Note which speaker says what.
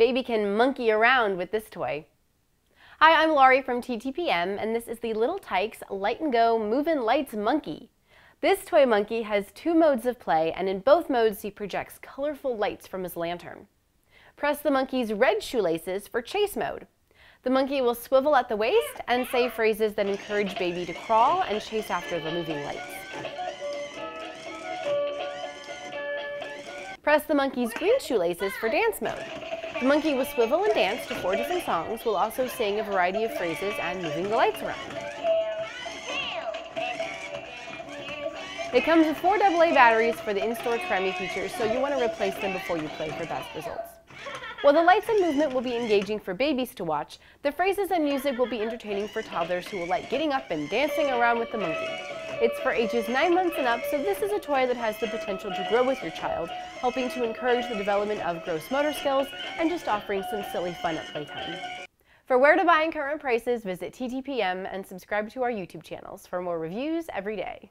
Speaker 1: Baby can monkey around with this toy. Hi, I'm Laurie from TTPM, and this is the Little Tikes Light and Go Movin' Lights Monkey. This toy monkey has two modes of play, and in both modes he projects colorful lights from his lantern. Press the monkey's red shoelaces for chase mode. The monkey will swivel at the waist and say phrases that encourage baby to crawl and chase after the moving lights. Press the monkey's green shoelaces for dance mode. The monkey will swivel and dance to four different songs while also saying a variety of phrases and moving the lights around. It comes with four AA batteries for the in-store try me features, so you want to replace them before you play for best results. While the lights and movement will be engaging for babies to watch, the phrases and music will be entertaining for toddlers who will like getting up and dancing around with the monkey. It's for ages 9 months and up, so this is a toy that has the potential to grow with your child, helping to encourage the development of gross motor skills and just offering some silly fun at playtime. For where to buy and current prices, visit TTPM and subscribe to our YouTube channels for more reviews every day.